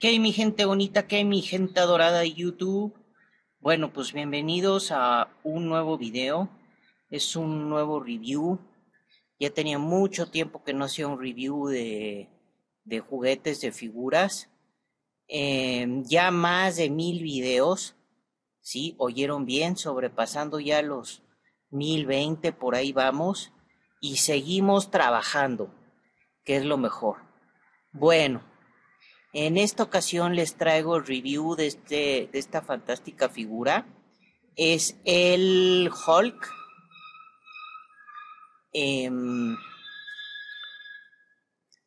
¿Qué hay mi gente bonita? ¿Qué hay mi gente adorada de YouTube? Bueno, pues bienvenidos a un nuevo video. Es un nuevo review. Ya tenía mucho tiempo que no hacía un review de, de juguetes, de figuras. Em, ya más de mil videos. Sí, oyeron bien, sobrepasando ya los mil veinte, por ahí vamos. Y seguimos trabajando, que es lo mejor. Bueno, en esta ocasión les traigo review de, este, de esta fantástica figura. Es el Hulk. Em,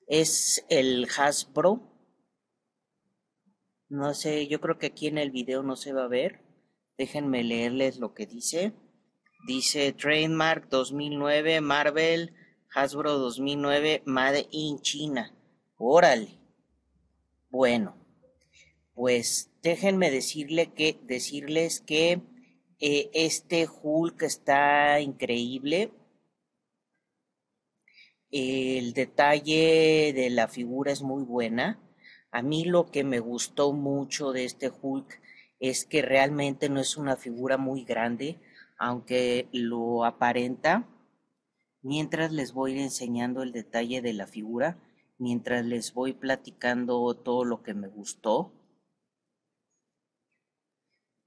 es el Hasbro. No sé, yo creo que aquí en el video no se va a ver. Déjenme leerles lo que dice. Dice Trademark 2009, Marvel, Hasbro 2009, Made in China. Órale. Bueno, pues déjenme decirles que eh, este Hulk está increíble. El detalle de la figura es muy buena. A mí lo que me gustó mucho de este Hulk es que realmente no es una figura muy grande, aunque lo aparenta. Mientras les voy a ir enseñando el detalle de la figura mientras les voy platicando todo lo que me gustó.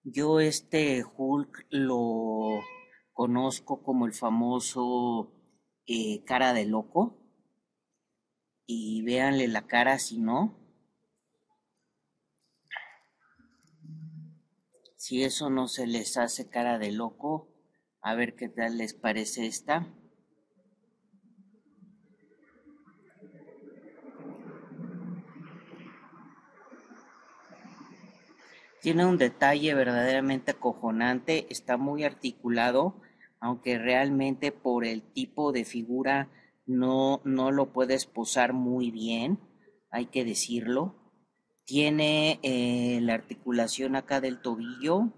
Yo este Hulk lo conozco como el famoso eh, cara de loco. Y véanle la cara si no. Si eso no se les hace cara de loco, a ver qué tal les parece esta. Tiene un detalle verdaderamente acojonante, está muy articulado, aunque realmente por el tipo de figura no, no lo puedes posar muy bien, hay que decirlo. Tiene eh, la articulación acá del tobillo,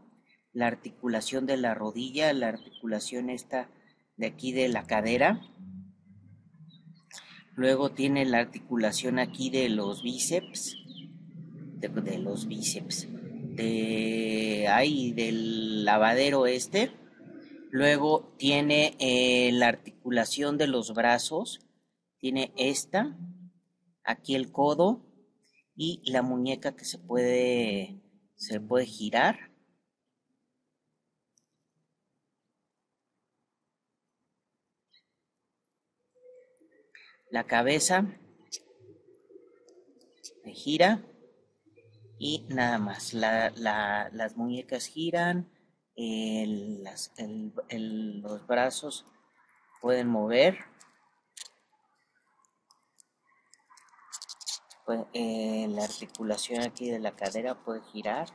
la articulación de la rodilla, la articulación esta de aquí de la cadera. Luego tiene la articulación aquí de los bíceps, de los bíceps de ahí del lavadero este. Luego tiene eh, la articulación de los brazos. Tiene esta, aquí el codo y la muñeca que se puede, se puede girar. La cabeza se gira y nada más. las muñecas giran, los brazos pueden mover. Eh, la articulación aquí de la cadera puede girar.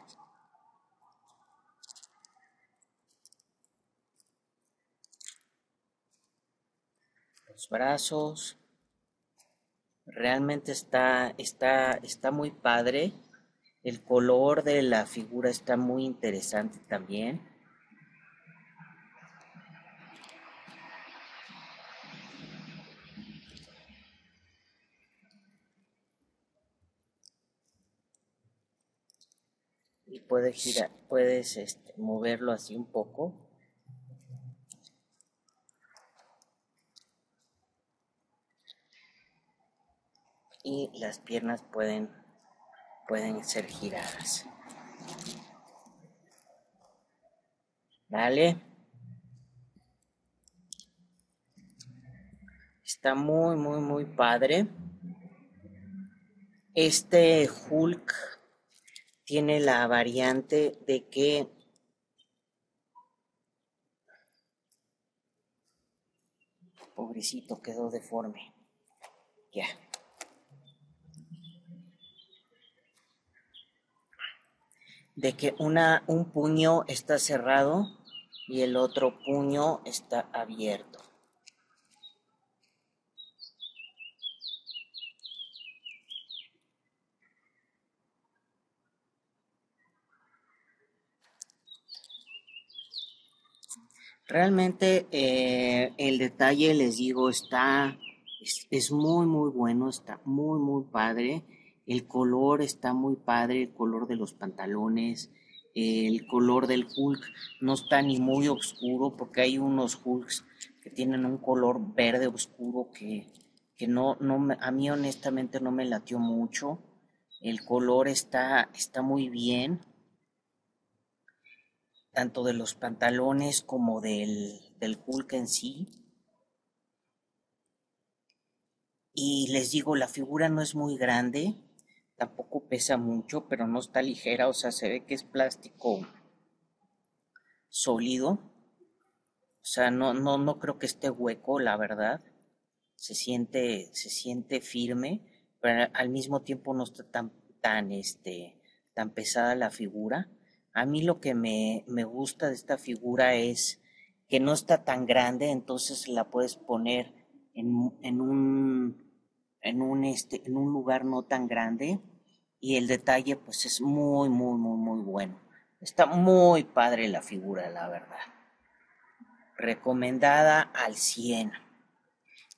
Los brazos. Realmente está, está, está muy padre. El color de la figura está muy interesante también. Y puedes girar, puedes este, moverlo así un poco. Y las piernas pueden pueden ser giradas. ¿Vale? Está muy, muy, muy padre. Este Hulk tiene la variante de que pobrecito quedó deforme. Ya. De que una, un puño está cerrado y el otro puño está abierto. Realmente eh, el detalle, les digo, está, es, es, muy, muy bueno, está muy, muy padre. El color está muy padre, el color de los pantalones, el color del Hulk no está ni muy oscuro porque hay unos Hulks que tienen un color verde oscuro que, que no, no a mí honestamente no me latió mucho. El color está, está muy bien, tanto de los pantalones como del, del Hulk en sí. Y les digo, la figura no es muy grande, tampoco pesa mucho, pero no está ligera, o sea, se ve que es plástico sólido. O sea, no, no, no creo que esté hueco, la verdad. Se siente, se siente firme, pero al mismo tiempo no está tan, tan, este, tan pesada la figura. A mí lo que me, me gusta de esta figura es que no está tan grande, entonces la puedes poner en, en un en un, este, en un lugar no tan grande y el detalle pues es muy, muy, muy, muy bueno. Está muy padre la figura, la verdad. Recomendada al 100.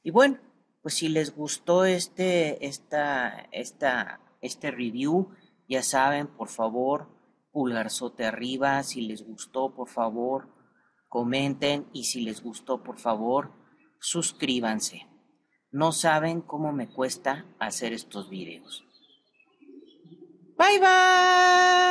Y bueno, pues si les gustó este, esta, esta, este review, ya saben, por favor, pulgarzote arriba. Si les gustó, por favor, comenten. Y si les gustó, por favor, suscríbanse. No saben cómo me cuesta hacer estos videos. バイバーイ。